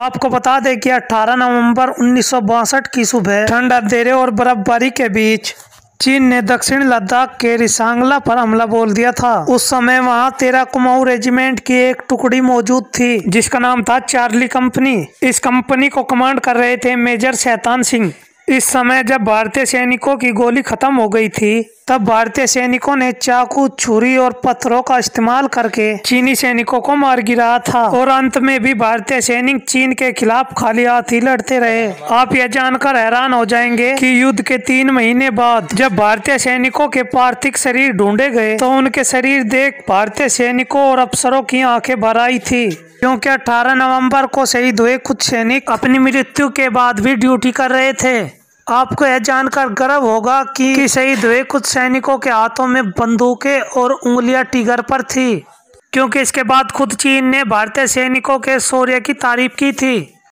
आपको बता दें कि 18 नवंबर उन्नीस सौ बासठ की सुबह ठंड अंधेरे और बर्फबारी के बीच चीन ने दक्षिण लद्दाख के रिसांगला पर हमला बोल दिया था। उस समय वहाँ तेरा कुमाऊ रेजिमेंट की एक टुकड़ी मौजूद थी, जिसका नाम था चार्ली कंपनी। इस कंपनी को कमांड कर रहे थे मेजर शैतान सिंह। इस समय जब भारतीय सैनिकों की गोली खत्म हो गई थी, तब भारतीय सैनिकों ने चाकू, छुरी और पत्थरों का इस्तेमाल करके चीनी सैनिकों को मार गिरा था और अंत में भी भारतीय सैनिक चीन के खिलाफ खाली हाथ ही लड़ते रहे। आप यह जानकर हैरान हो जाएँगे कि युद्ध के तीन महीने बाद जब भारतीय सैनिकों के पार्थिव शरीर ढूंढे गए तो उनके शरीर देख भारतीय सैनिकों और अफसरों की आँखें भर आई थी। क्योंकि 18 नवंबर को शहीद हुए कुछ सैनिक अपनी मृत्यु के बाद भी ड्यूटी कर रहे थे। आपको यह जानकर गर्व होगा कि, शहीद हुए कुछ सैनिकों के हाथों में बंदूकें और उंगलियाँ टिगर पर थी क्योंकि इसके बाद खुद चीन ने भारतीय सैनिकों के शौर्य की तारीफ़ की थी।